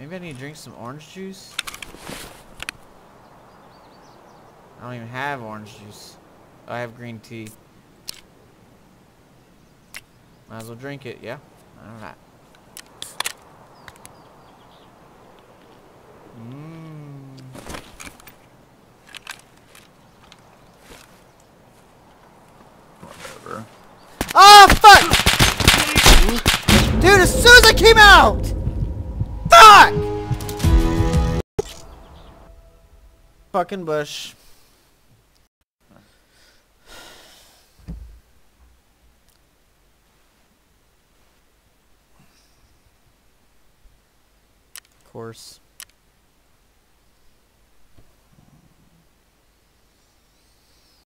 Anybody need to drink some orange juice? I don't even have orange juice. Oh, I have green tea. Might as well drink it, yeah? Alright. Mmm. Whatever. Oh, fuck! Dude, as soon as I came out! Fuck! Fucking bush. Of course.